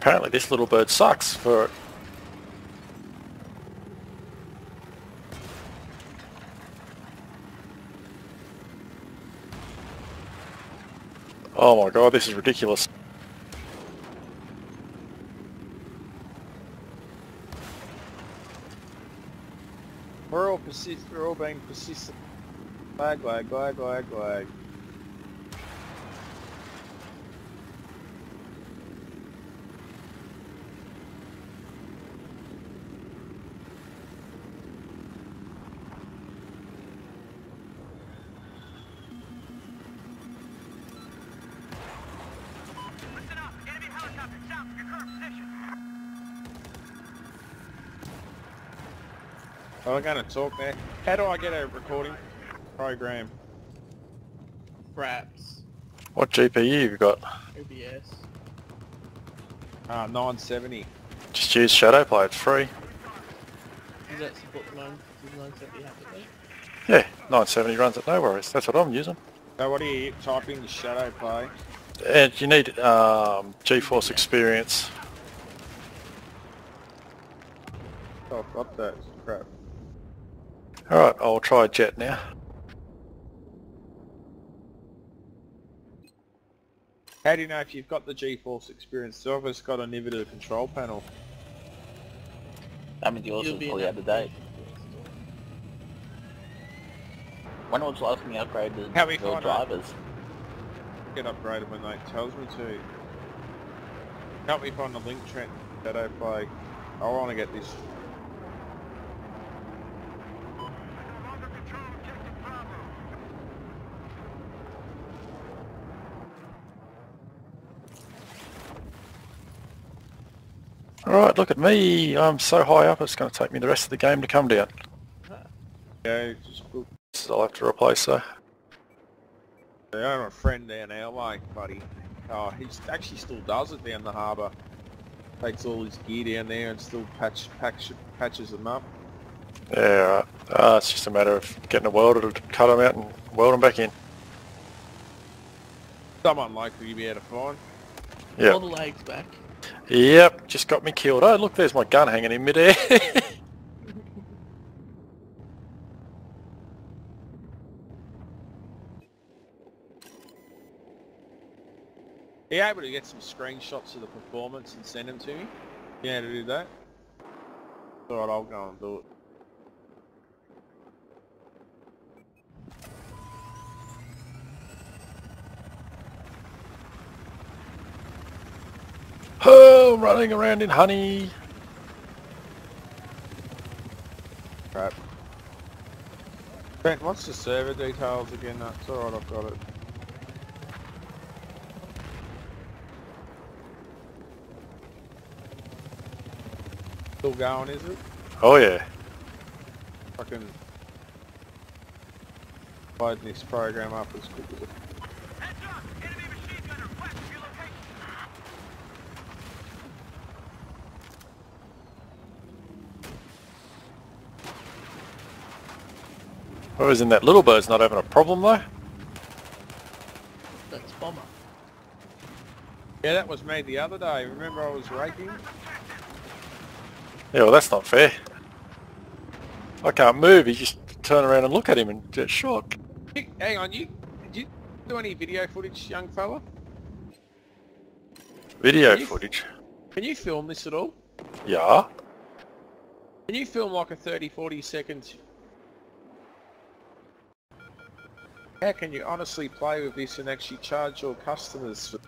apparently this little bird sucks for... it. Oh my god, this is ridiculous. We're all persist. We're all being persistent. Lag, lag, lag, lag, lag. We going to talk now? How do I get a recording program? Fraps. What GPU you got? OBS. Uh, 970. Just use Shadowplay, it's free. Does that support the 9 does 970 have it there? Yeah, 970 runs it, no worries. That's what I'm using. So what are you typing, in the Shadowplay? And you need um, GeForce Experience. Oh, I've got that. Crap. Alright, I'll try Jet now. How do you know if you've got the GeForce experience? So I've just got a NVIDIA control panel. That means yours You'll is be probably in out of date. When was the last time you upgraded How we your find out? drivers? Get upgraded when they tells me to. Help me find the link trend shadow play. I want to get this. No longer control objective Bravo. Alright, look at me. I'm so high up it's going to take me the rest of the game to come down. Yeah, just book. So I'll have to replace that. I have a friend down our way, buddy. Oh, he actually still does it down the harbour. Takes all his gear down there and still patch, patch patches them up. Yeah, right. Uh, it's just a matter of getting a welder to cut them out and weld them back in. Someone likely to be able to find. All the Yep. legs back. Yep, just got me killed. Oh, look, there's my gun hanging in midair. Are you able to get some screenshots of the performance and send them to me? Yeah, to do that? Alright, I'll go and do it. Running around in honey. Crap. Brent, what's the server details again? That's alright, I've got it. Still going, is it? Oh yeah. Fucking load this program up as quick as it. Whereas in that little bird's not having a problem though. That's bomber. Yeah, that was me the other day. Remember I was raking? Yeah, well that's not fair. I can't move, you just turn around and look at him and get shot. Hang on, you did you do any video footage, young fella? Video You- footage. Can you film this at all? Yeah. Can you film like a 30, 40 seconds? How can you honestly play with this and actually charge your customers for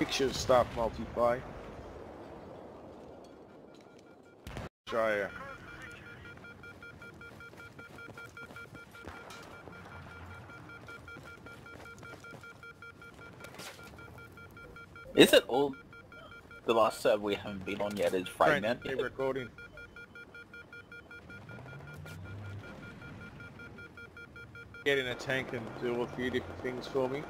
picture stuff multiplay? Australia. Is it all the last server we haven't been on yet is Fragnet? recording. get in a tank and do a few different things for me.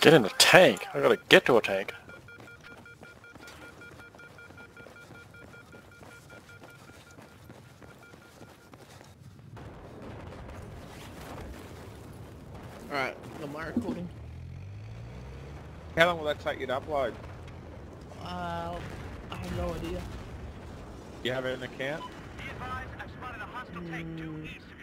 Get in a tank? I gotta get to a tank. Alright, am I recording? How long will that take you to upload? Uh, I have no idea. You have an account? Be advised, I've spotted a hostile tank due Mm. east of